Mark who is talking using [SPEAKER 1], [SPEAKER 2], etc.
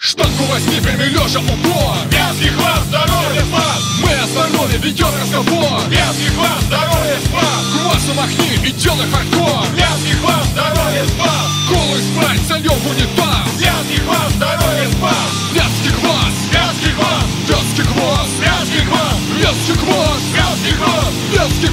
[SPEAKER 1] Штанку возьми, прими лежа упор Вязкий хват, здоровье, спас. Мы остановим, ведет разговор. Вязкий хват, здоровье, спас. Квасу махни и делай хардкор. Вязкий хват, здоровье, спас. Колы спрайт, сольем в унитаз. Вязкий хват, здоровье, спас. Вязкий хват, вязкий хват Вязкий хват, вязкий хват Вязкий хват, вязкий хват Вязкий